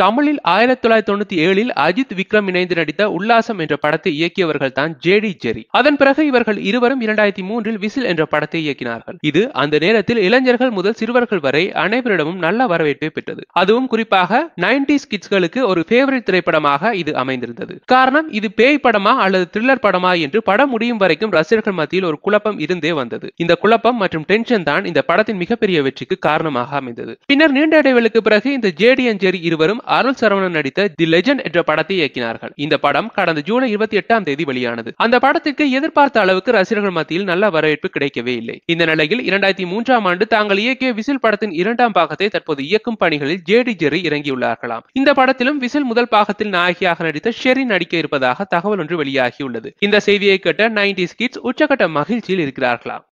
தமிழில் ஆயிரத்தி தொள்ளாயிரத்தி தொண்ணூத்தி ஏழில் அஜித் விக்ரம் இணைந்து நடித்த உல்லாசம் என்ற படத்தை இயக்கியவர்கள் தான் ஜேடி ஜெரி. அதன் பிறகு இவர்கள் இருவரும் இரண்டாயிரத்தி மூன்றில் விசில் என்ற படத்தை இயக்கினார்கள். இது அந்த நேரத்தில் இளைஞர்கள் முதல் சிறுவர்கள் வரை அனைவரிடமும் நல்ல வரவேற்பை பெற்றது. அதுவும் குறிப்பாக நைன்டிஸ் கிட்ஸ்களுக்கு ஒரு ஃபேவரட் திரைப்படமாக இது அமைந்திருந்தது. காரணம் இது பேய் படமா அல்லது த்ரில்லர் படமா என்று படம் முடியும் வரைக்கும் ரசிகர்கள் மத்தியில் ஒரு குழப்பம் இருந்தே வந்தது. இந்த குழப்பம் மற்றும் டென்ஷன் தான் இந்த படத்தின் மிகப்பெரிய வெற்றிக்கு காரணமாக அமைந்தது. பின்னர் நீண்ட இடைவெளிக்கு பிறகு இந்த ஜேடி அண்ட் ஜெரி இருவரும் அருள் சரவணன் நடித்த தி லெஜண்ட் என்ற படத்தை இயக்கினார்கள். இந்த படம் கடந்த ஜூலை இருபத்தி எட்டாம் தேதி வெளியானது. அந்த படத்திற்கு எதிர்பார்த்த அளவுக்கு ரசிகர்கள் மத்தியில் நல்ல வரவேற்பு கிடைக்கவே இல்லை. இந்த நிலையில் இரண்டாயிரத்தி மூன்றாம் ஆண்டு தாங்கள் இயக்கிய விசில் படத்தின் இரண்டாம் பாகத்தை தற்போது இயக்கும் பணிகளில் ஜேடி ஜெரி இறங்கியுள்ளார்களாம். இந்த படத்திலும் விசில் முதல் பாகத்தில் நாயகியாக நடித்த ஷெரி நடிக்க இருப்பதாக தகவல் ஒன்று வெளியாகியுள்ளது. இந்த செய்தியை கேட்ட நைன்டி கிட்ஸ் உச்சகட்ட மகிழ்ச்சியில் இருக்கிறார்களாம்.